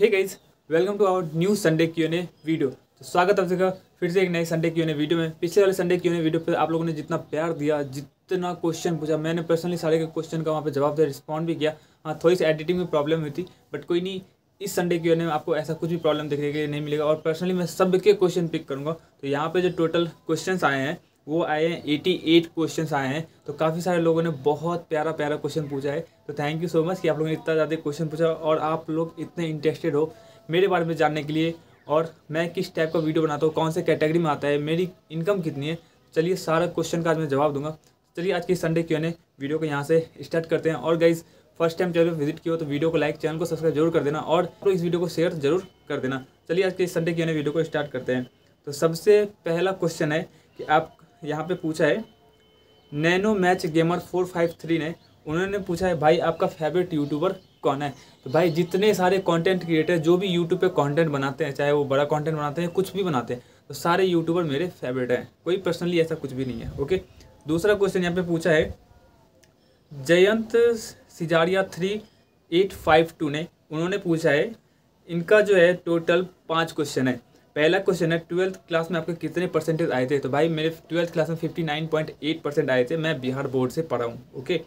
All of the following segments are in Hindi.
Hey guys welcome to our new Sunday Q N A video तो स्वागत आप सबका फिर से एक नए Sunday Q N A video में। पिछले वाले Sunday Q N A video पे आप लोगों ने जितना प्यार दिया, जितना क्वेश्चन पूछा, मैंने पर्सनली सारे के क्वेश्चन का वहाँ पे जवाब दिया रिस्पॉन्ड भी किया। हाँ थोड़ी सी एडिटिंग में प्रॉब्लम हुई थी बट कोई नहीं, इस संडे क्यू एन ए में आपको ऐसा कुछ भी प्रॉब्लम देखने के लिए नहीं मिलेगा। और पर्सनली मैं सबके क्वेश्चन पिक करूँगा। तो यहाँ पर जो टोटल क्वेश्चन आए हैं वो आए हैं एटी एट क्वेश्चन आए हैं तो काफ़ी सारे लोगों ने बहुत प्यारा प्यारा क्वेश्चन पूछा है। तो थैंक यू सो मच कि आप लोगों ने इतना ज़्यादा क्वेश्चन पूछा और आप लोग इतने इंटरेस्टेड हो मेरे बारे में जानने के लिए और मैं किस टाइप का वीडियो बनाता हूँ, कौन से कैटेगरी में आता है, मेरी इनकम कितनी है। चलिए सारा क्वेश्चन का आज मैं जवाब दूँगा। चलिए आज की संडे क्यों ने वीडियो को यहाँ से स्टार्ट करते हैं और गाइज़ फ़र्स्ट टाइम चैनल पर विज़िट किया हो तो वीडियो को लाइक चैनल को सब्सक्राइब ज़रूर कर देना और तो इस वीडियो को शेयर ज़रूर कर देना। चलिए आज के संडे क्यों वीडियो को स्टार्ट करते हैं। तो सबसे पहला क्वेश्चन है कि आप यहाँ पे पूछा है, nano match gamer four five three ने, उन्होंने पूछा है, भाई आपका फेवरेट यूट्यूबर कौन है? तो भाई जितने सारे कंटेंट क्रिएटर जो भी यूट्यूब पे कंटेंट बनाते हैं, चाहे वो बड़ा कंटेंट बनाते हैं, कुछ भी बनाते हैं तो सारे यूट्यूबर मेरे फेवरेट हैं। कोई पर्सनली ऐसा कुछ भी नहीं है ओके दूसरा क्वेश्चन यहाँ पे पूछा है, Jayant Sijariya three eight five two ने, उन्होंने पूछा है, इनका जो है टोटल पाँच क्वेश्चन है। पहला क्वेश्चन है ट्वेल्थ क्लास में आपके कितने परसेंटेज आए थे? तो भाई, मेरे ट्वेल्थ क्लास में fifty nine point eight percent आए थे, मैं बिहार बोर्ड से पढ़ा हूँ ओके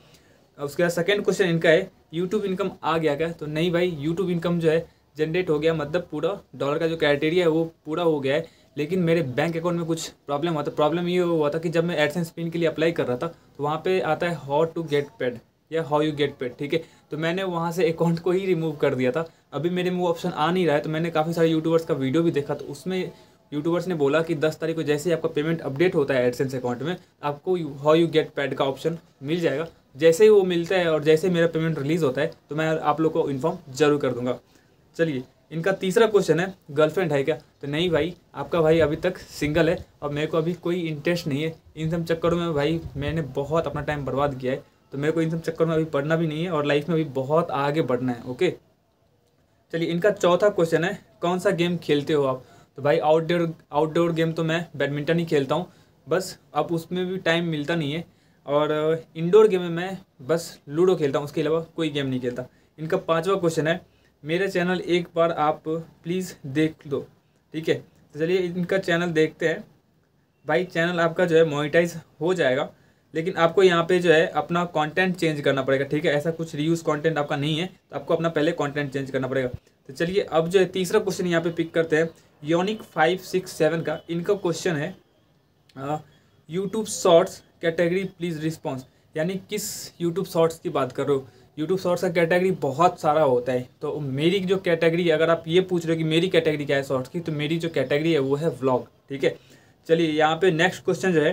उसके बाद सेकेंड क्वेश्चन इनका है यूट्यूब इनकम आ गया क्या? तो नहीं भाई यूट्यूब इनकम जो है जनरेट हो गया मतलब पूरा डॉलर का जो क्राइटेरिया है, वो पूरा हो गया है। लेकिन मेरे बैंक अकाउंट में कुछ प्रॉब्लम हुआ था। प्रॉब्लम ये हुआ था कि जब मैं एडसेंस पिन के लिए अप्लाई कर रहा था तो वहाँ पे आता है हाउ टू गेट पेड या हाउ यू गेट पेड ठीक है? तो मैंने वहाँ से अकाउंट को ही रिमूव कर दिया था। अभी मेरे में वो ऑप्शन आ नहीं रहा है तो मैंने काफ़ी सारे यूट्यूबर्स का वीडियो भी देखा तो उसमें यूट्यूबर्स ने बोला कि दस तारीख को जैसे ही आपका पेमेंट अपडेट होता है एडसेंस अकाउंट में, आपको हाउ यू गेट पैड का ऑप्शन मिल जाएगा। जैसे ही वो मिलता है और जैसे मेरा पेमेंट रिलीज़ होता है तो मैं आप लोग को इन्फॉर्म ज़रूर कर दूँगा। चलिए, इनका तीसरा क्वेश्चन है गर्लफ्रेंड है क्या? तो नहीं भाई, आपका भाई अभी तक सिंगल है और मेरे को अभी कोई इंटरेस्ट नहीं है। इन सब चक्करों में भाई मैंने बहुत अपना टाइम बर्बाद किया है तो मेरे को इन सब चक्करों में अभी पढ़ना भी नहीं है और लाइफ में अभी बहुत आगे बढ़ना है ओके चलिए, इनका चौथा क्वेश्चन है, कौन सा गेम खेलते हो आप? तो भाई आउटडोर आउटडोर गेम तो मैं बैडमिंटन ही खेलता हूँ। बस, अब उसमें भी टाइम मिलता नहीं है। और इंडोर गेम में मैं बस लूडो खेलता हूँ, उसके अलावा कोई गेम नहीं खेलता। इनका पांचवा क्वेश्चन है, मेरा चैनल एक बार आप प्लीज़ देख लो ठीक है? तो चलिए, इनका चैनल देखते हैं। भाई चैनल आपका जो है मोनिटाइज हो जाएगा। लेकिन आपको यहाँ पे जो है अपना कंटेंट चेंज करना पड़ेगा, ठीक है? ऐसा कुछ रीयूज कंटेंट आपका नहीं है तो आपको अपना पहले कंटेंट चेंज करना पड़ेगा। तो चलिए, अब जो है तीसरा क्वेश्चन यहाँ पे पिक करते हैं। योनिक फाइव सिक्स सेवन का इनका क्वेश्चन है YouTube shorts category please response यानी किस यूट्यूब शॉर्ट्स की बात कर रहे हो? यूट्यूब शॉर्ट्स का कैटेगरी बहुत सारा होता है। तो मेरी जो कैटेगरी अगर आप ये पूछ रहे हो कि मेरी कैटेगरी क्या है शॉर्ट्स की तो मेरी जो कैटेगरी है वो है व्लॉग ठीक है? चलिए, यहाँ पे नेक्स्ट क्वेश्चन जो है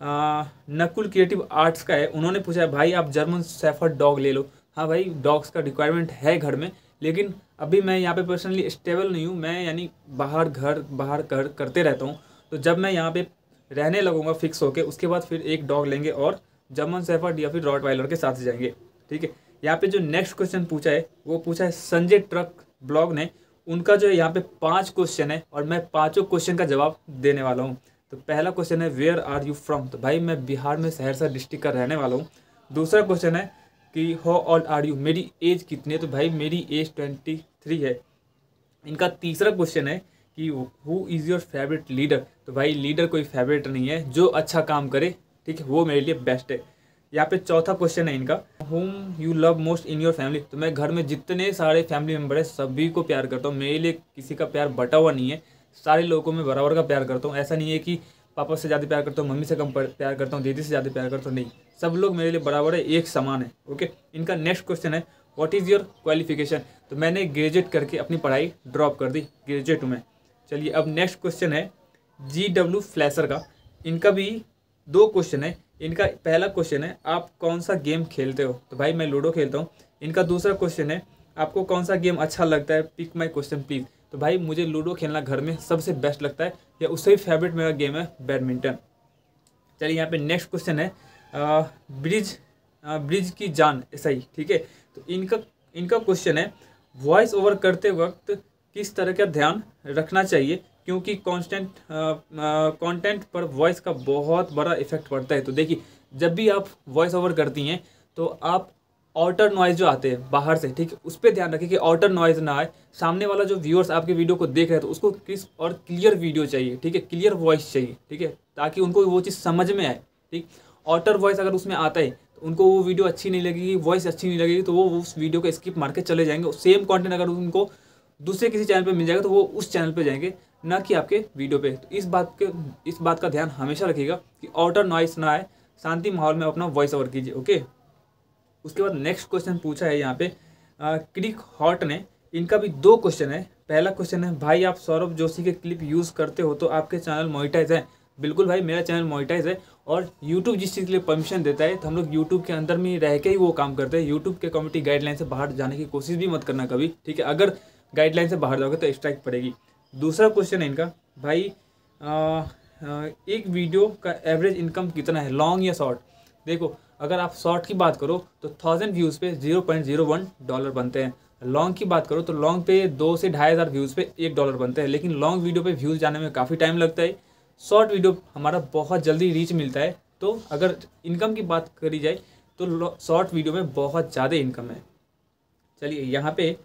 नकुल क्रिएटिव आर्ट्स का है। उन्होंने पूछा है, भाई, आप जर्मन सेफर डॉग ले लो। हाँ भाई, डॉग्स का रिक्वायरमेंट है घर में, लेकिन अभी मैं यहाँ पे पर्सनली स्टेबल नहीं हूँ। मैं यानी बाहर घर, बाहर कर, करते रहता हूँ। तो जब मैं यहाँ पे रहने लगूँगा फिक्स होके, उसके बाद फिर एक डॉग लेंगे और जर्मन सेफर्ड या फिर रॉट वाइलर के साथ जाएँगे। ठीक है? यहाँ पे जो नेक्स्ट क्वेश्चन पूछा है, वो पूछा है संजय ट्रक ब्लॉग ने। उनका जो है यहाँ पे पाँच क्वेश्चन है और मैं पाँचों क्वेश्चन का जवाब देने वाला हूँ। तो पहला क्वेश्चन है वेयर आर यू फ्रॉम तो भाई, मैं बिहार में सहरसा डिस्ट्रिक्ट का रहने वाला हूँ। दूसरा क्वेश्चन है कि हाउ ओल्ड आर यू मेरी एज कितनी है? तो भाई, मेरी एज ट्वेंटी थ्री है। इनका तीसरा क्वेश्चन है कि who is your favourite leader तो भाई लीडर कोई फेवरेट नहीं है। जो अच्छा काम करे, ठीक है, वो मेरे लिए बेस्ट है। यहाँ पे चौथा क्वेश्चन है इनका whom you love most in your family तो मैं घर में जितने सारे फैमिली मेंबर है, सभी को प्यार करता हूँ। मेरे लिए किसी का प्यार बटा हुआ नहीं है। सारे लोगों में बराबर का प्यार करता हूँ। ऐसा नहीं है कि पापा से ज़्यादा प्यार करता हूँ, मम्मी से कम प्यार करता हूँ, दीदी से ज़्यादा प्यार करता हूँ, नहीं। सब लोग मेरे लिए बराबर है, एक समान है, ओके? इनका नेक्स्ट क्वेश्चन है व्हाट इज़ योर क्वालिफिकेशन तो मैंने ग्रेजुएट करके अपनी पढ़ाई ड्रॉप कर दी ग्रेजुएट में। चलिए, अब नेक्स्ट क्वेश्चन है जी डब्ल्यू फ्लैशर का। इनका भी दो क्वेश्चन है, इनका पहला क्वेश्चन है, आप कौन सा गेम खेलते हो? तो भाई, मैं लूडो खेलता हूँ। इनका दूसरा क्वेश्चन है, आपको कौन सा गेम अच्छा लगता है? पिक माई क्वेश्चन प्लीज़ तो भाई मुझे लूडो खेलना घर में सबसे बेस्ट लगता है। या उससे भी फेवरेट मेरा गेम है बैडमिंटन चलिए यहाँ पे नेक्स्ट क्वेश्चन है। ब्रिज ब्रिज की जान, ऐसा ही, ठीक है? तो इनका इनका क्वेश्चन है वॉइस ओवर करते वक्त किस तरह का ध्यान रखना चाहिए? क्योंकि कॉन्स्टेंट कंटेंट पर वॉइस का बहुत बड़ा इफ़ेक्ट पड़ता है। तो देखिए, जब भी आप वॉइस ओवर करती हैं तो आप आउटर नॉइज़ जो आते हैं बाहर से, ठीक है? उस पर ध्यान रखें कि आउटर नॉइज़ ना आए। सामने वाला जो व्यूअर्स आपके वीडियो को देख रहे हैं तो उसको क्रिस्प और क्लियर वीडियो चाहिए, ठीक है? क्लियर वॉइस चाहिए, ठीक है? ताकि उनको वो चीज़ समझ में आए, ठीक? आउटर वॉइस अगर उसमें आता है तो उनको वो वीडियो अच्छी नहीं लगेगी वॉइस अच्छी नहीं लगेगी तो वो उस वीडियो को स्किप मार के चले जाएँगे। सेम कॉन्टेंट अगर उनको दूसरे किसी चैनल पर मिल जाएगा तो वो उस चैनल पर जाएँगे, ना कि आपके वीडियो पे। तो इस बात के, इस बात का ध्यान हमेशा रखिएगा कि आउटर नॉइस ना आए, शांति माहौल में अपना वॉइस ओवर कीजिए ओके उसके बाद नेक्स्ट क्वेश्चन पूछा है यहाँ पे। क्रिक हॉट ने इनका भी दो क्वेश्चन है। पहला क्वेश्चन है भाई आप सौरभ जोशी के क्लिप यूज़ करते हो तो आपके चैनल मोइटाइज है। बिल्कुल भाई मेरा चैनल मोइटाइज है और यूट्यूब जिस चीज़ के लिए परमिशन देता है तो हम लोग यूट्यूब के अंदर में रह के ही वो काम करते हैं। यूट्यूब के कम्युनिटी गाइडलाइन से बाहर जाने की कोशिश भी मत करना कभी ठीक है? अगर गाइडलाइन से बाहर जाओगे तो स्ट्राइक पड़ेगी। दूसरा क्वेश्चन है इनका भाई आ, आ, एक वीडियो का एवरेज इनकम कितना है? लॉन्ग या शॉर्ट देखो अगर आप शॉर्ट की बात करो तो थाउज़ेंड व्यूज़ पे zero point zero one dollar बनते हैं। लॉन्ग की बात करो तो लॉन्ग पे दो से ढाई हज़ार व्यूज़ पे एक डॉलर बनते हैं। लेकिन लॉन्ग वीडियो पे व्यूज़ जाने में काफ़ी टाइम लगता है। शॉर्ट वीडियो हमारा बहुत जल्दी रीच मिलता है। तो अगर इनकम की बात करी जाए तो शॉर्ट वीडियो में बहुत ज़्यादा इनकम है। चलिए, यहाँ पे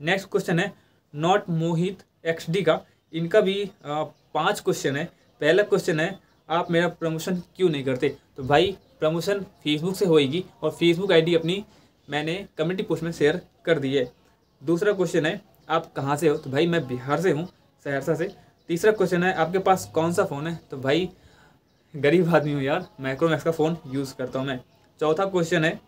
नेक्स्ट क्वेश्चन है। नॉट मोहित एक्सडी का। इनका भी पाँच क्वेश्चन है। पहला क्वेश्चन है आप मेरा प्रमोशन क्यों नहीं करते? तो भाई प्रमोशन फेसबुक से होएगी और फेसबुक आईडी अपनी मैंने कम्युनिटी पोस्ट में शेयर कर दी है। दूसरा क्वेश्चन है आप कहाँ से हो? तो भाई मैं बिहार से हूँ सहरसा से। तीसरा क्वेश्चन है आपके पास कौन सा फ़ोन है? तो भाई गरीब आदमी हूँ यार माइक्रोमैक्स का फ़ोन यूज़ करता हूँ मैं। चौथा क्वेश्चन है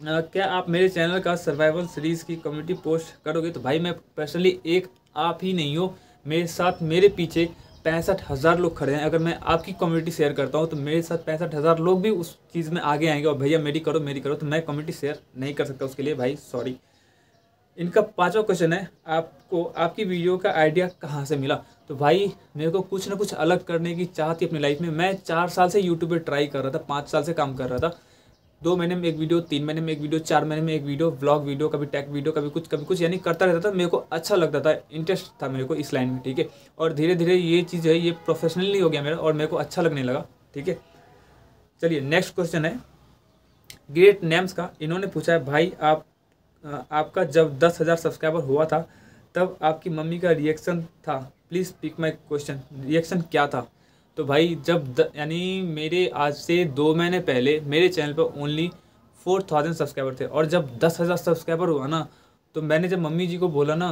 आ, क्या आप मेरे चैनल का सर्वाइवल सीरीज़ की कम्युनिटी पोस्ट करोगे? तो भाई मैं पर्सनली एक आप ही नहीं हो मेरे साथ मेरे पीछे पैंसठ हज़ार लोग खड़े हैं। अगर मैं आपकी कम्युनिटी शेयर करता हूँ तो मेरे साथ पैंसठ हज़ार लोग भी उस चीज़ में आगे आएँगे और भैया मेरी करो मेरी करो तो मैं कम्युनिटी शेयर नहीं कर सकता उसके लिए। भाई सॉरी इनका पांचवा क्वेश्चन है, आपको, आपकी वीडियो का आइडिया कहाँ से मिला? तो भाई, मेरे को कुछ ना कुछ अलग करने की चाह थी अपनी लाइफ में। मैं चार साल से यूट्यूब पर ट्राई कर रहा था, पाँच साल से काम कर रहा था। दो महीने में एक वीडियो, तीन महीने में एक वीडियो, चार महीने में एक वीडियो ब्लॉग वीडियो, कभी टैक वीडियो, कभी कुछ कभी कुछ, यानी करता रहता था, मेरे को अच्छा लगता था इंटरेस्ट था मेरे को इस लाइन में, ठीक है? और धीरे धीरे ये चीज़ है, ये प्रोफेशनली हो गया मेरा, और मेरे को अच्छा लगने लगा, ठीक है? चलिए नेक्स्ट क्वेश्चन है। ग्रेट नेम्स का, इन्होंने पूछा है, भाई, आप आपका जब दस हज़ार सब्सक्राइबर हुआ था, तब आपकी मम्मी का रिएक्शन था? Please pick my question reaction क्या था? तो भाई जब यानी मेरे आज से दो महीने पहले मेरे चैनल पर ओनली फोर थाउज़ेंड सब्सक्राइबर थे और जब दस हज़ार सब्सक्राइबर हुआ ना तो मैंने जब मम्मी जी को बोला ना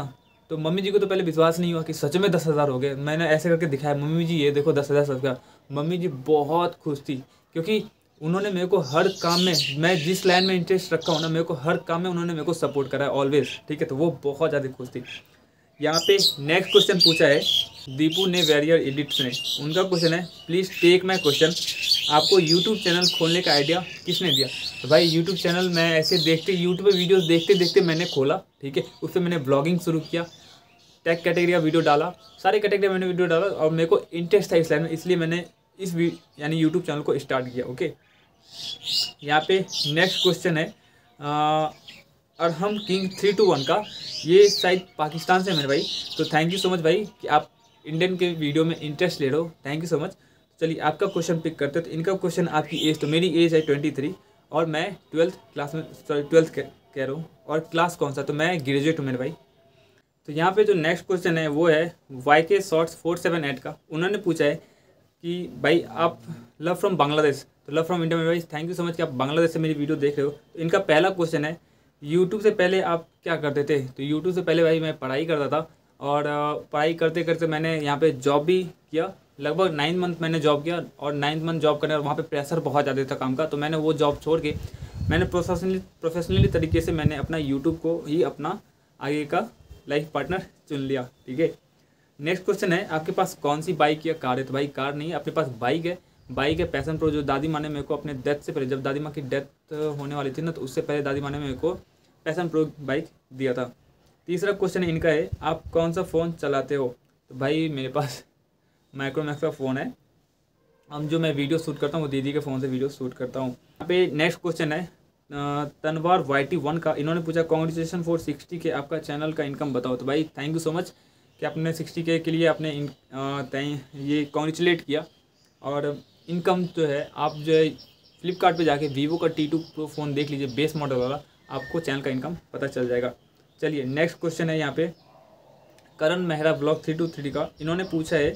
तो मम्मी जी को तो पहले विश्वास नहीं हुआ कि सच में दस हज़ार हो गए। मैंने ऐसे करके दिखाया, मम्मी जी, ये देखो दस हज़ार सब्सक्राइबर मम्मी जी बहुत खुश थी, क्योंकि उन्होंने मेरे को हर काम में, मैं जिस लाइन में इंटरेस्ट रखा हूँ ना, मेरे को हर काम में उन्होंने मेरे को सपोर्ट करा ऑलवेज ठीक है? तो वो बहुत ज़्यादा खुश थी। यहाँ पे नेक्स्ट क्वेश्चन पूछा है। दीपू ने वेरियर एडिट्स ने उनका क्वेश्चन है प्लीज़ टेक माई क्वेश्चन आपको यूट्यूब चैनल खोलने का आइडिया किसने दिया? तो भाई यूट्यूब चैनल मैं ऐसे देखते यूट्यूब पर वीडियोज़ देखते देखते मैंने खोला, ठीक है? उससे मैंने ब्लॉगिंग शुरू किया टेक कैटेगरी का वीडियो डाला, सारे कैटेगरी मैंने वीडियो डाला और मेरे को इंटरेस्ट था इस लाइन में, इसलिए मैंने इस यानी यूट्यूब चैनल को स्टार्ट किया ओके यहाँ पे नेक्स्ट क्वेश्चन है Arham king three two one का, ये शायद पाकिस्तान से मेरे भाई। तो थैंक यू सो मच भाई कि आप इंडियन के वीडियो में इंटरेस्ट ले रहे हो। थैंक यू सो मच चलिए, आपका क्वेश्चन पिक करते हो। तो इनका क्वेश्चन आपकी एज तो मेरी एज है ट्वेंटी थ्री और मैं ट्वेल्थ क्लास में सॉरी ट्वेल्थ कह रहा हूँ। और क्लास कौन सा? तो मैं ग्रेजुएट हूँ मेरे भाई। तो यहाँ पे जो नेक्स्ट क्वेश्चन है, वो है वाई के शॉर्ट्स फोर सेवन एट का। उन्होंने पूछा है कि भाई, आप लव फ्रॉम बांग्लादेश तो लव फ्रॉम इंडिया में भाई थैंक यू सो मच कि आप बांग्लादेश से मेरी वीडियो देख रहे हो। तो इनका पहला क्वेश्चन है यूट्यूब से पहले आप क्या करते थे? तो यूट्यूब से पहले भाई मैं पढ़ाई करता था और पढ़ाई करते करते मैंने यहाँ पे जॉब भी किया। लगभग नाइन मंथ मैंने जॉब किया और नाइन्थ मंथ जॉब करने और वहाँ पे प्रेशर बहुत ज़्यादा था काम का। तो मैंने वो जॉब छोड़ के मैंने प्रोफेशनली प्रोफेशनली तरीके से मैंने अपना यूट्यूब को ही अपना आगे का लाइफ पार्टनर चुन लिया। ठीक है? नेक्स्ट क्वेश्चन है, आपके पास कौन सी बाइक या कार है? तो भाई कार नहीं आपके पास बाइक है। बाइक है पैसन प्रो जो दादी माँ ने मेरे को अपने डेथ से पहले, जब दादी माँ की डेथ होने वाली थी ना तो उससे पहले दादी माँ ने मेरे को पैसन प्रो बाइक दिया था। तीसरा क्वेश्चन इनका है, आप कौन सा फ़ोन चलाते हो? तो भाई मेरे पास माइक्रोमैक्स का फ़ोन है। अब जो मैं वीडियो शूट करता हूँ, वो दीदी के फ़ोन से वीडियो शूट करता हूँ। यहाँ पे नेक्स्ट क्वेश्चन है तनवार वाई टी वन का। इन्होंने पूछा कॉन्ग्रेचुलेसन फॉर सिक्सटी के आपका चैनल का इनकम बताओ। तो भाई थैंक यू सो मच कि आपने सिक्सटी के के लिए आपने इन ये कॉन्ग्रेचुलेट किया। और इनकम जो है, आप जो है फ्लिपकार्ट जाके वीवो का टी टू प्रो फ़ोन देख लीजिए बेस मॉडल वाला। आपको चैनल का इनकम पता चल जाएगा। चलिए नेक्स्ट क्वेश्चन है यहाँ पे। Karan Mehra vlog three two three का। इन्होंने पूछा है,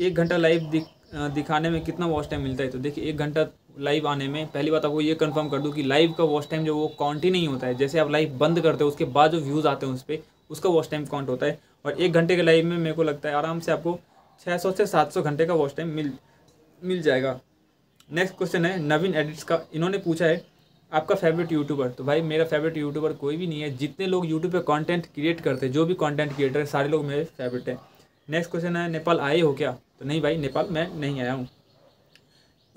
एक घंटा लाइव दिख दिखाने में कितना वॉच टाइम मिलता है? तो देखिए, एक घंटा लाइव आने में, पहली बात आपको ये कंफर्म कर दूँ कि लाइव का वॉच टाइम जो वो काउंट ही नहीं होता है। जैसे आप लाइव बंद करते हो, उसके बाद जो व्यूज़ आते हैं उस पर उसका वॉच टाइम काउंट होता है। और एक घंटे के लाइव में मेरे को लगता है आराम से आपको छः सौ से सात सौ घंटे का वॉच टाइम मिल मिल जाएगा। नेक्स्ट क्वेश्चन है, नवीन एडिट्स का। इन्होंने पूछा है आपका फेवरेट यूट्यूबर तो भाई, मेरा फेवरेट यूट्यूबर कोई भी नहीं है। जितने लोग यूट्यूब पे कंटेंट क्रिएट करते हैं, जो भी कंटेंट क्रिएटर है, सारे लोग मेरे फेवरेट हैं। नेक्स्ट क्वेश्चन है नेपाल आए हो क्या? तो नहीं भाई नेपाल मैं नहीं आया हूँ।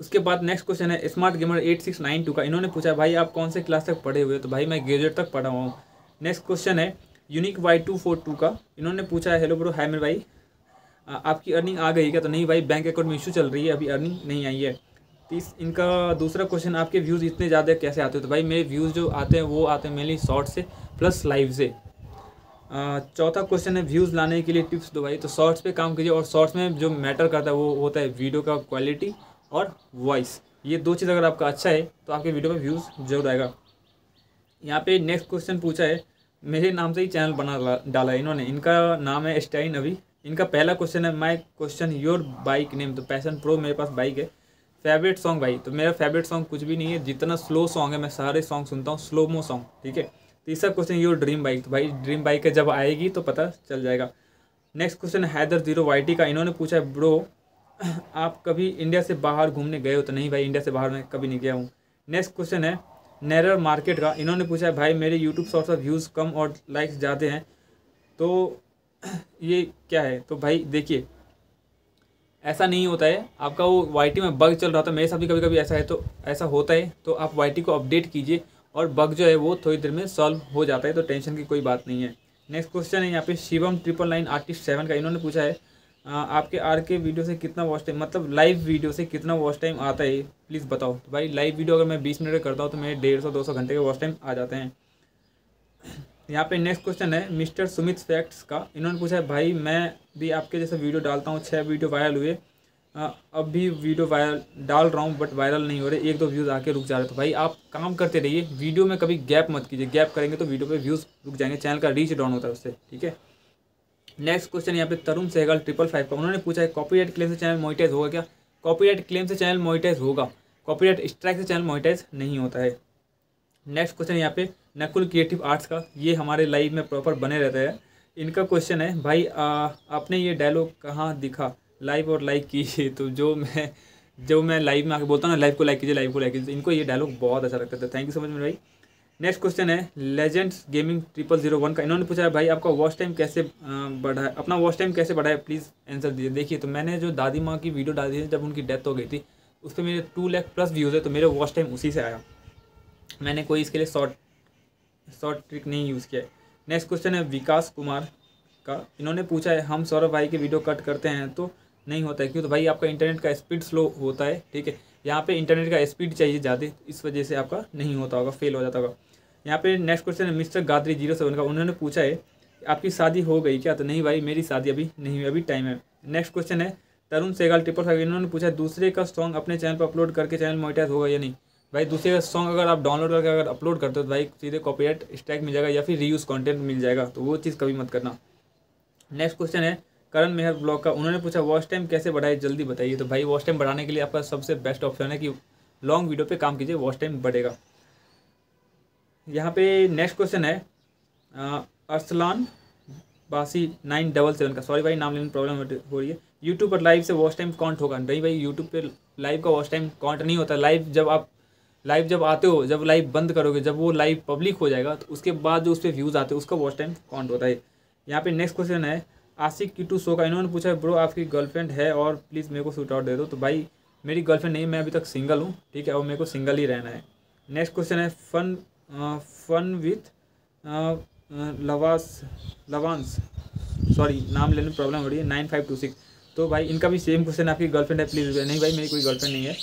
उसके बाद नेक्स्ट क्वेश्चन है smart gamer eight six nine two का। इन्होंने पूछा, भाई, आप कौन से क्लास तक पढ़े हुए तो भाई, मैं ग्रेजुएट तक पढ़ा हुआ हूँ। नेक्स्ट क्वेश्चन है unique Y two four two का। इन्होंने पूछा है हेलो ब्रो हाय मेरे भाई आपकी अर्निंग आ गई क्या? तो नहीं भाई बैंक अकाउंट में इशू चल रही है, अभी अर्निंग नहीं आई है। तीस, इनका दूसरा क्वेश्चन आपके व्यूज़ इतने ज़्यादा कैसे आते हैं? तो भाई, मेरे व्यूज़ जो आते हैं, वो आते हैं मेनली शॉर्ट से प्लस लाइव से। चौथा क्वेश्चन है व्यूज़ लाने के लिए टिप्स दो भाई। तो शॉर्ट्स पे काम कीजिए और शॉर्ट्स में जो मैटर करता है, वो होता है वीडियो का क्वालिटी और वॉइस ये दो चीज़ अगर आपका अच्छा है तो आपके वीडियो में व्यूज़ ज़रूर आएगा। यहाँ पे नेक्स्ट क्वेश्चन पूछा है, मेरे नाम से ही चैनल बना डाला है इन्होंने। इनका नाम है स्टाइन अभी। इनका पहला क्वेश्चन है my question your bike name तो पैसन प्रो मेरे पास बाइक है। फेवरेट सॉन्ग भाई तो मेरा फेवरेट सॉन्ग कुछ भी नहीं है, जितना स्लो सॉन्ग है, मैं सारे सॉन्ग सुनता हूँ स्लो मो सॉन्ग ठीक है? तीसरा क्वेश्चन योर ड्रीम बाइक तो भाई ड्रीम बाइक है जब आएगी तो पता चल जाएगा। Next question Haider zero YT का, इन्होंने पूछा है ब्रो आप कभी इंडिया से बाहर घूमने गए हो? तो नहीं भाई इंडिया से बाहर मैं कभी नहीं गया हूँ। नेक्स्ट क्वेश्चन है नैरर मार्केट का, इन्होंने पूछा है, भाई, मेरे यूट्यूब शॉर्ट्स ऑफ़ व्यूज़ कम और लाइक्स ज़्यादा हैं तो ये क्या है? तो भाई, देखिए ऐसा नहीं होता है। आपका वो वाईटी में बग चल रहा था मेरे साथ भी कभी कभी ऐसा है तो ऐसा होता है। तो आप वाईटी को अपडेट कीजिए और बग जो है वो थोड़ी देर में सॉल्व हो जाता है तो टेंशन की कोई बात नहीं है। नेक्स्ट क्वेश्चन है यहाँ पे Shivam triple nine artist seven का इन्होंने पूछा है आ, आपके आर के वीडियो से कितना वॉच टाइम मतलब लाइव वीडियो से कितना वॉच टाइम आता है? प्लीज़ बताओ। तो भाई लाइव वीडियो अगर मैं बीस मिनट करता हूँ तो मेरे डेढ़ सौ दो सौ घंटे के वॉच टाइम आ जाते हैं। यहाँ पे नेक्स्ट क्वेश्चन है मिस्टर सुमित फैक्ट्स का इन्होंने पूछा है भाई मैं भी आपके जैसे वीडियो डालता हूँ छः वीडियो वायरल हुए। अब भी वीडियो वायरल डाल रहा हूँ बट वायरल नहीं हो रहे। एक दो व्यूज़ आके रुक जा रहे तो भाई, आप काम करते रहिए। वीडियो में कभी गैप मत कीजिए। गैप करेंगे तो वीडियो पे व्यूज़ रुक जाएँगे। चैनल का रीच डाउन होता है उससे, ठीक है? नेक्स्ट क्वेश्चन यहाँ पे, तरुण सहगल ट्रिपल फाइव का। उन्होंने पूछा है कॉपीराइट क्लेम से चैनल मोइटाइज होगा क्या? कॉपीराइट क्लेम से चैनल मोइटाइज होगा। कॉपीराइट स्ट्राइक से चैनल मोइटाइज नहीं होता है। नेक्स्ट क्वेश्चन यहाँ पे, नकुल क्रिएटिव आर्ट्स का। ये हमारे लाइव में प्रॉपर बने रहते हैं। इनका क्वेश्चन है भाई आ, आपने ये डायलॉग कहाँ दिखा? लाइव और लाइक कीजिए। तो जो मैं जो मैं लाइव में आके बोलता हूँ ना लाइव को लाइक कीजिए लाइव को लाइक कीजिए इनको ये डायलॉग बहुत अच्छा लगता था थैंक यू सो मच मेरे भाई। नेक्स्ट क्वेश्चन है legends gaming triple zero one का इन्होंने पूछा है भाई आपका वॉच टाइम कैसे बढ़ाए अपना वॉच टाइम कैसे बढ़ाए प्लीज़ आंसर दीजिए। देखिए तो मैंने जो दादी माँ की वीडियो डाली थी जब उनकी डेथ हो गई थी उस पर मेरे टू लैख प्लस व्यूज़ है तो मेरे वॉच टाइम उसी से आया। मैंने कोई इसके लिए शॉर्ट शॉर्ट ट्रिक नहीं यूज़ किया है। नेक्स्ट क्वेश्चन है विकास कुमार का। इन्होंने पूछा है, हम सौरभ भाई के वीडियो कट करते हैं तो नहीं होता है, क्यों? तो भाई, आपका इंटरनेट का स्पीड स्लो होता है, ठीक है? यहाँ पे इंटरनेट का स्पीड चाहिए ज़्यादा, इस वजह से आपका नहीं होता होगा फेल हो जाता होगा। यहाँ पे नेक्स्ट क्वेश्चन है मिस्टर गादरी ज़ीरो सेवन का, उन्होंने पूछा है, आपकी शादी हो गई क्या? तो नहीं भाई, मेरी शादी अभी नहीं हुई, अभी टाइम है। नेक्स्ट क्वेश्चन है, तरुण सेगाल ट्रिपल फाइव इन्होंने पूछा दूसरे का सॉन्ग अपने चैनल पर अपलोड करके चैनल मोनिटाइज होगा या नहीं? भाई, दूसरे का सॉन्ग अगर आप डाउनलोड करके अगर अपलोड करते हो तो भाई, सीधे कॉपीराइट स्ट्राइक मिल जाएगा या फिर रीयूज कंटेंट मिल जाएगा तो वो चीज़ कभी मत करना। नेक्स्ट क्वेश्चन है, करण मेहर ब्लॉग का। उन्होंने पूछा वॉच टाइम कैसे बढ़ाए? जल्दी बताइए। तो भाई वॉच टाइम बढ़ाने के लिए आपका सबसे बेस्ट ऑप्शन है कि लॉन्ग वीडियो पे काम कीजिए वॉच टाइम बढ़ेगा। यहाँ पे नेक्स्ट क्वेश्चन है Arsalan Basi nine double seven का। सॉरी भाई, नाम लेने में प्रॉब्लम हो रही है। यूट्यूब पर लाइव से वॉच टाइम काउंट होगा। नहीं भाई यूट्यूब पे लाइव का वॉच टाइम काउंट नहीं होता। लाइव जब आप लाइव जब आते हो, जब लाइव बंद करोगे, जब वो लाइव पब्लिक हो जाएगा तो उसके बाद जो उस पर व्यूज़ आते हैं, उसका वॉच टाइम काउंट होता है। यहाँ पे नेक्स्ट क्वेश्चन है, आशिक किटू शो का, इन्होंने पूछा है ब्रो आपकी गर्लफ्रेंड है और प्लीज़ मेरे को सूट आउट दे दो। तो भाई, मेरी गर्लफ्रेंड नहीं, मैं अभी तक सिंगल हूँ, ठीक है, और मेरे को सिंगल ही रहना है। नेक्स्ट क्वेश्चन है फन फन विथ लवास, लवांस। सॉरी नाम लेने में प्रॉब्लम हो रही है नाइन फाइव टू सिक्स तो भाई, इनका भी सेम क्वेश्चन आपकी गर्लफ्रेंड है प्लीज़ नहीं भाई, मेरी कोई गर्लफ्रेंड नहीं है।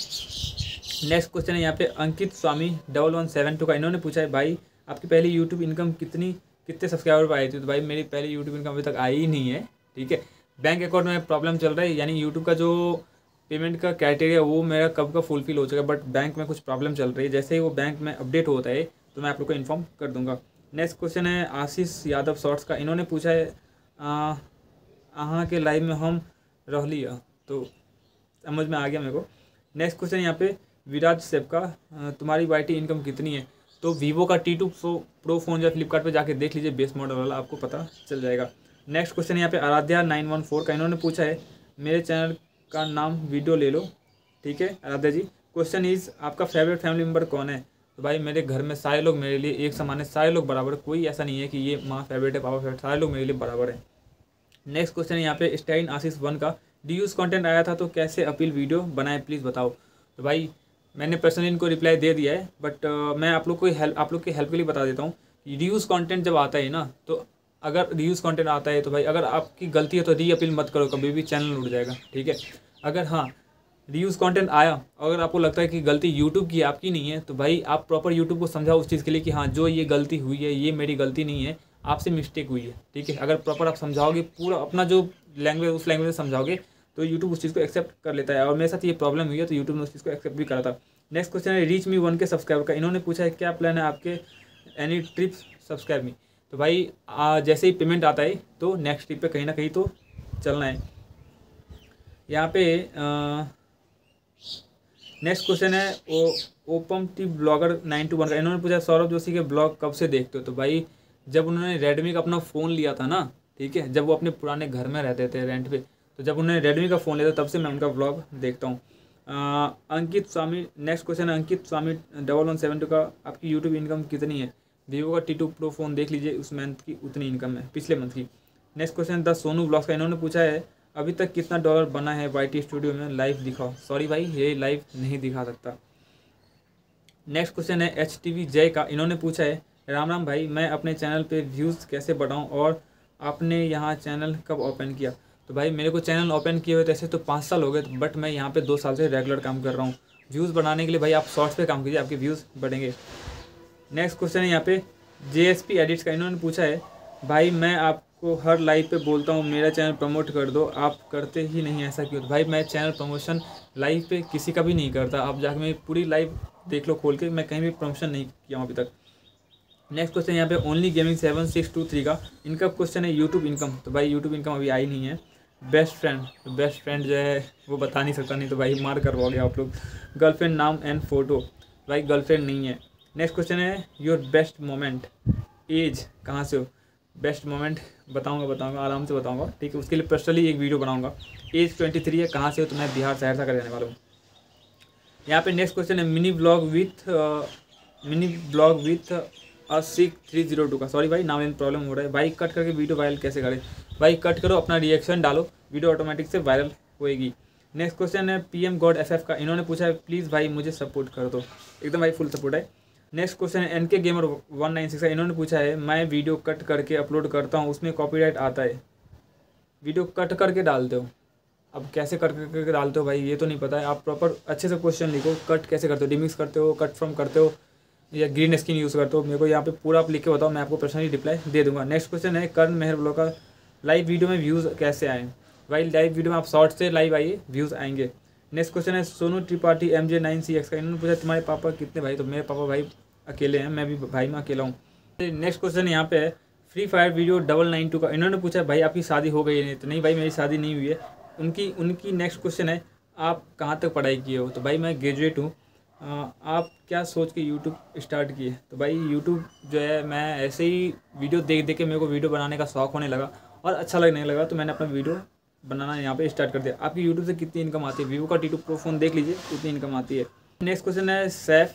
नेक्स्ट क्वेश्चन है यहाँ पे Ankit Swami double one seven two का। इन्होंने पूछा है, भाई, आपकी पहली यूट्यूब इनकम कितनी, कितने सब्सक्राइबर पर आई थी? तो भाई, मेरी पहली यूट्यूब इनकम अभी तक आई ही नहीं है, ठीक है? बैंक अकाउंट में प्रॉब्लम चल रहा है, यानी यूट्यूब का जो पेमेंट का क्राइटेरिया वो मेरा कब का फुलफिल हो चुका है बट बैंक में कुछ प्रॉब्लम चल रही है। जैसे ही वो बैंक में अपडेट होता है तो मैं आप लोग को इन्फॉर्म कर दूँगा। नेक्स्ट क्वेश्चन है आशीष यादव शॉर्ट्स का। इन्होंने पूछा है अहाँ के लाइव में हम रह लिया तो समझ में आ गया मेरे को। नेक्स्ट क्वेश्चन यहाँ पे विराज सेब का तुम्हारी वाईटी इनकम कितनी है? तो वीवो का टी टू प्रो फ़ोन जो फ्लिपकार्ट पे जाके देख लीजिए बेस मॉडल वाला आपको पता चल जाएगा। नेक्स्ट क्वेश्चन यहाँ पे, आराध्या नाइन वन फोर का, इन्होंने पूछा है, मेरे चैनल का नाम वीडियो ले लो। ठीक है, आराध्या जी क्वेश्चन इज़ आपका फेवरेट फैमिली मेंबर कौन है? तो भाई, मेरे घर में सारे लोग मेरे लिए एक समान है, सारे लोग बराबर, कोई ऐसा नहीं है कि ये माँ फेवरेट है, पापा फेवरेट सारे लोग मेरे लिए बराबर है। नेक्स्ट क्वेश्चन यहाँ पे स्टाइन आशीष वन का डी यूज़ कॉन्टेंट आया था तो कैसे अपील वीडियो बनाए प्लीज़ बताओ? तो भाई मैंने पर्सनली इनको रिप्लाई दे दिया है बट uh, मैं आप लोग को हेल्प आप लोग की हेल्प के लिए बता देता हूँ रीयूज़ कंटेंट जब आता है ना तो अगर रीयूज़ कंटेंट आता है तो भाई अगर आपकी गलती है तो री अपील मत करो कभी भी चैनल उठ जाएगा ठीक है? अगर हाँ रीयूज़ कंटेंट आया अगर आपको लगता है कि गलती यूट्यूब की आपकी नहीं है तो भाई आप प्रॉपर यूट्यूब को समझाओ उस चीज़ के लिए कि हाँ जो ये गलती हुई है ये मेरी गलती नहीं है आपसे मिस्टेक हुई है ठीक है? अगर प्रॉपर आप समझाओगे पूरा अपना जो लैंग्वेज उस लैंग्वेज में समझाओगे तो यूट्यूब उस चीज़ को एक्सेप्ट कर लेता है। और मेरे साथ ये प्रॉब्लम हुई है तो यूट्यूब ने उस चीज़ को एक्सेप्ट भी करा था। नेक्स्ट क्वेश्चन है reach me one K subscriber का। इन्होंने पूछा है क्या प्लान है आपके? एनी ट्रिप सब्सक्राइब मी तो भाई आ, जैसे ही पेमेंट आता है तो नेक्स्ट ट्रिप पे कहीं ना कहीं तो चलना है। यहाँ पे नेक्स्ट क्वेश्चन है ओ ओपम T blogger nine two one का। इन्होंने पूछा सौरभ जोशी के ब्लॉग कब से देखते हो? तो भाई जब उन्होंने रेडमी का अपना फ़ोन लिया था ना ठीक है जब वो अपने पुराने घर में रहते थे रेंट पे तो जब उन्होंने रेडमी का फ़ोन लिया था, तब से मैं उनका ब्लॉग देखता हूँ। Ankit Swami next question Ankit Swami double one seven two का, आपकी यूट्यूब इनकम कितनी है? वीवो का टी टू प्रो फ़ोन देख लीजिए, उस मंथ की उतनी इनकम है, पिछले मंथ की। Next question the Sonu vlogs का, इन्होंने पूछा है, अभी तक कितना डॉलर बना है वाई टी स्टूडियो में? लाइव दिखाओ। सॉरी भाई, ये लाइव नहीं दिखा सकता। नेक्स्ट क्वेश्चन है एच टी वी जय का, इन्होंने पूछा है, राम राम भाई, मैं अपने चैनल पे व्यूज़ कैसे बढ़ाऊँ और आपने यहाँ चैनल कब ओपन किया? तो भाई मेरे को चैनल ओपन किए हुए ऐसे तो पाँच साल हो गए बट मैं यहाँ पे दो साल से रेगुलर काम कर रहा हूँ। व्यूज़ बढ़ाने के लिए भाई आप शॉर्ट्स पे काम कीजिए, आपके व्यूज़ बढ़ेंगे। नेक्स्ट क्वेश्चन है यहाँ पे जे एस पी एडिट्स का इन्होंने पूछा है, भाई मैं आपको हर लाइव पे बोलता हूँ, मेरा चैनल प्रमोट कर दो, आप करते ही नहीं ऐसा क्यों? तो भाई मैं चैनल प्रमोशन लाइव पे किसी का भी नहीं करता, आप जाकर मेरी पूरी लाइव देख लो खोल के, मैं कहीं भी प्रमोशन नहीं किया हूँ अभी तक। नेक्स्ट क्वेश्चन यहाँ पे only gaming seven six two three का, इनका क्वेश्चन है यूट्यूब इनकम तो भाई यूट्यूब इनकम अभी आई नहीं है। बेस्ट फ्रेंड बेस्ट फ्रेंड जो है, वो बता नहीं सकता, नहीं तो भाई मार करवाओगे आप लोग। गर्लफ्रेंड नाम एंड फ़ोटो भाई गर्लफ्रेंड नहीं है। नेक्स्ट क्वेश्चन है योर बेस्ट मोमेंट एज कहाँ से हो? बेस्ट मोमेंट बताऊँगा बताऊँगा, आराम से बताऊँगा। ठीक है, उसके लिए पर्सनली एक वीडियो बनाऊँगा। एज ट्वेंटी थ्री है, कहाँ से हो? तो मैं बिहार सहरसा का रहने वाला हूँ। यहाँ पे नेक्स्ट क्वेश्चन है mini blog with mini blog with six three zero two का। सॉरी भाई, नाम प्रॉब्लम हो रहा है। भाई कट करके वीडियो वायरल कैसे करें? भाई कट करो, अपना रिएक्शन डालो। वीडियो ऑटोमेटिक से वायरल होएगी। नेक्स्ट क्वेश्चन है P M God F F का। इन्होंने पूछा है प्लीज़ भाई, मुझे सपोर्ट कर दो। एकदम भाई फुल सपोर्ट है। नेक्स्ट क्वेश्चन है N K gamer one nine six इन्होंने पूछा है, मैं वीडियो कट करके अपलोड करता हूँ, उसमें कॉपीराइट आता है? वीडियो कट करके डालते हो। अब कैसे कट करके डालते हो भाई, ये तो नहीं पता है। आप प्रॉपर अच्छे से क्वेश्चन लिखो कट कैसे करते हो? डिमिक्स करते हो कट फ्रॉम करते हो, या ग्रीन स्क्रीन यूज़ करते हो? मेरे को यहाँ पे पूरा आप लिख के बताओ, मैं आपको पर्सनली रिप्लाई दे दूँगा। नेक्स्ट क्वेश्चन है कर्ण मेहर ब्लॉग का लाइव वीडियो में व्यूज़ कैसे आए? भाई लाइव वीडियो में आप शॉर्ट से लाइव आइए व्यूज़ आएँगे। नेक्स्ट क्वेश्चन है, Sonu Tripathi M J nine C X का। इन्होंने पूछा, तुम्हारे पापा कितने भाई? तो मेरे पापा भाई अकेले हैं, मैं भी भाई में अकेला हूँ। नेक्स्ट क्वेश्चन यहाँ पे है free fire video double nine two का इन्होंने पूछा, भाई, आपकी शादी हो गई नहीं तो नहीं, भाई, मेरी शादी नहीं हुई है। उनकी उनकी नेक्स्ट क्वेश्चन है, आप कहाँ तक पढ़ाई किए हो? तो भाई, मैं ग्रेजुएट हूँ। आप क्या सोच के यूट्यूब स्टार्ट किए? तो भाई यूट्यूब जो है, मैं ऐसे ही वीडियो देख देख के मेरे को वीडियो बनाने का शौक होने लगा। और अच्छा लगने लगा तो मैंने अपना वीडियो बनाना यहाँ पे स्टार्ट कर दिया। आपकी यूट्यूब से कितनी इनकम आती है? वीवो का टी टू प्रो फ़ोन देख लीजिए, कितनी इनकम आती है। नेक्स्ट क्वेश्चन है सैफ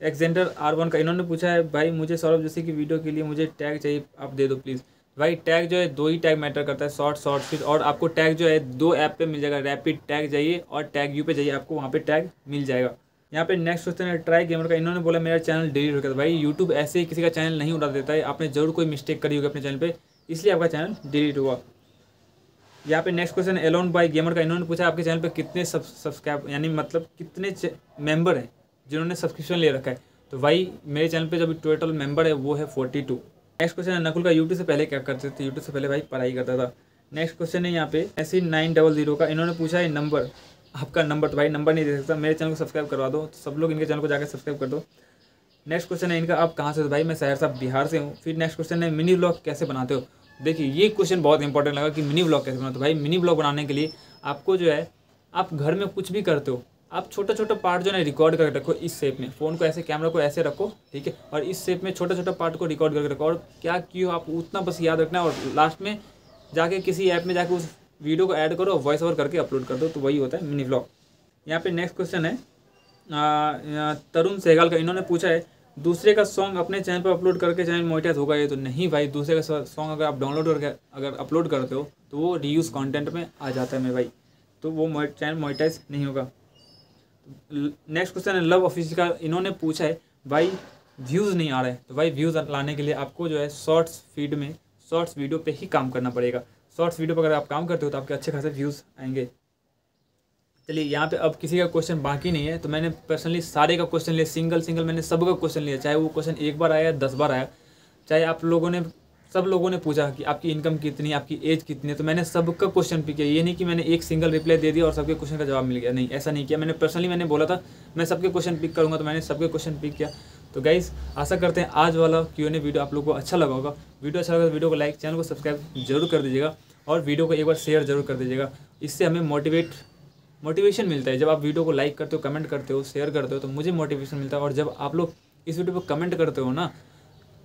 एक्जेंडर आर वन का। इन्होंने पूछा है, भाई, मुझे सौरभ जैसे की वीडियो के लिए मुझे टैग चाहिए, आप दे दो प्लीज़ भाई टैग जो है, दो ही टैग मैटर करता है शॉर्ट शॉर्ट फिर और आपको टैग जो है, दो ऐप पे मिल जाएगा। रैपिड टैग जाइए और टैग यू पे जाइए आपको वहाँ पे टैग मिल जाएगा। यहाँ पे नेक्स्ट क्वेश्चन है ट्राई गेमर का। इन्होंने बोला, मेरा चैनल डिलीट हो गया था। भाई यूट्यूब ऐसे ही किसी का चैनल नहीं उड़ा देता है। आपने ज़रूर कोई मिस्टेक करी होगी अपने चैनल पे। इसलिए आपका चैनल डिलीट हुआ। यहाँ पे next question alone by gamer का। इन्होंने पूछा आपके चैनल पे कितने सब सब्सक्राइब यानी मतलब कितने मेंबर हैं जिन्होंने सब्सक्रिप्शन ले रखा है? तो भाई, मेरे चैनल पे जो टोटल मेंबर है, वो है फोर्टी टू नेक्स्ट क्वेश्चन है, नकुल का। यूट्यूब से पहले क्या करते थे? यूट्यूब से पहले भाई पढ़ाई करता था। नेक्स्ट क्वेश्चन है यहाँ पे, ऐसी नाइन डबल ज़ीरो का। इन्होंने पूछा है नंबर आपका नंबर तो भाई नंबर नहीं दे सकता। मेरे चैनल को सब्सक्राइब करवा दो। तो सब लोग इनके चैनल को जाकर सब्सक्राइब कर दो। नेक्स्ट क्वेश्चन है इनका, आप कहाँ से हो? भाई, मैं सहरसा, बिहार से हूँ। फिर नेक्स्ट क्वेश्चन है मिनी ब्लॉग कैसे बनाते हो? देखिए, ये क्वेश्चन बहुत इंपॉर्टेंट लगा कि मिनी ब्लॉग कैसे बनाते हो। भाई मिनी ब्लॉग बनाने के लिए आपको जो है, आप घर में कुछ भी करते हो, आप छोटा छोटा पार्ट जो है रिकॉर्ड करके रखो इस शेप में। फ़ोन को ऐसे कैमरा को ऐसे रखो, ठीक है? और इस शेप में छोटा छोटा पार्ट को रिकॉर्ड करके रखो। और क्या क्यों आप उतना बस याद रखना है और लास्ट में जाके किसी ऐप में जाके उस वीडियो को ऐड करो वॉइस ओवर करके अपलोड कर दो तो वही होता है मिनी ब्लॉग यहाँ पे नेक्स्ट क्वेश्चन है। तरुण सहगाल का, इन्होंने पूछा है दूसरे का सॉन्ग अपने चैनल पर अपलोड करके चैनल मोनिटाइज होगा ये तो नहीं भाई, दूसरे का सॉन्ग अगर आप डाउनलोड करके अगर अपलोड करते हो तो वो रीयूज़ कंटेंट में आ जाता है मैं भाई। तो वो चैनल मोनिटाइज नहीं होगा। नेक्स्ट क्वेश्चन है लव ऑफ़िस का, इन्होंने पूछा है, भाई व्यूज़ नहीं आ रहे तो भाई व्यूज़ लाने के लिए आपको जो है शॉर्ट्स फ़ीड में शॉर्ट्स वीडियो पे ही काम करना पड़ेगा। शॉर्ट्स वीडियो पर अगर आप काम करते हो तो आपके अच्छे खासे व्यूज़ आएँगे। चलिए, यहाँ पे अब किसी का क्वेश्चन बाकी नहीं है तो मैंने पर्सनली सारे का क्वेश्चन लिया सिंगल सिंगल मैंने सबका क्वेश्चन लिया, चाहे वो क्वेश्चन एक बार आया, दस बार आया, चाहे आप लोगों ने, सब लोगों ने पूछा कि आपकी इनकम कितनी, आपकी एज कितनी है तो मैंने सबका क्वेश्चन पिक किया। ये नहीं कि मैंने एक सिंगल रिप्लाई दे दिया और सबके क्वेश्चन का जवाब मिल गया, नहीं, ऐसा नहीं किया। मैंने पर्सनली मैंने बोला था, मैं सबके क्वेश्चन पिक करूँगा तो मैंने सबके क्वेश्चन पिक किया। तो गाइज़ आशा करते हैं आज वाला क्यू एन वीडियो आप लोग को अच्छा लगा होगा। वीडियो अच्छा लगा तो वीडियो को लाइक चैनल को सब्सक्राइब ज़रूर कर दीजिएगा और वीडियो को एक बार शेयर ज़रूर कर दीजिएगा। इससे हमें मोटिवेट मोटिवेशन मिलता है। जब आप वीडियो को लाइक करते हो कमेंट करते हो शेयर करते हो तो मुझे मोटिवेशन मिलता है। और जब आप लोग इस वीडियो पर कमेंट करते हो ना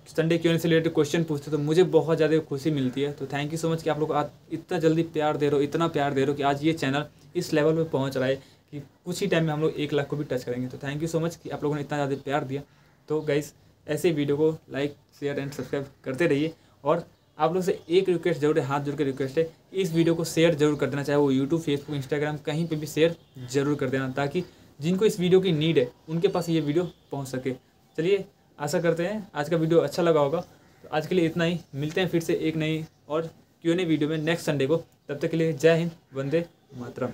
संडे क्यों से रिलेटेड क्वेश्चन पूछते हो तो मुझे बहुत ज़्यादा खुशी मिलती है। तो थैंक यू सो मच कि आप लोग आज इतना जल्दी प्यार दे रहे हो, इतना प्यार दे रहे हो कि आज ये चैनल इस लेवल पर पहुँच रहा है कि कुछ ही टाइम में हम लोग एक लाख को भी टच करेंगे। तो थैंक यू सो मच कि आप लोगों ने इतना ज़्यादा प्यार दिया। तो गाइज़ ऐसे वीडियो को लाइक शेयर एंड सब्सक्राइब करते रहिए। और आप लोग से एक रिक्वेस्ट ज़रूर है, हाथ जोड़ के रिक्वेस्ट है, इस वीडियो को शेयर ज़रूर कर देना, चाहे वो यूट्यूब फेसबुक इंस्टाग्राम कहीं पे भी शेयर ज़रूर कर देना, ताकि जिनको इस वीडियो की नीड है, उनके पास ये वीडियो पहुँच सके। चलिए, आशा करते हैं आज का वीडियो अच्छा लगा होगा। तो आज के लिए इतना ही, मिलते हैं फिर से एक नई और क्यों वीडियो में नेक्स्ट संडे को। तब तक के लिए जय हिंद, वंदे मातरम।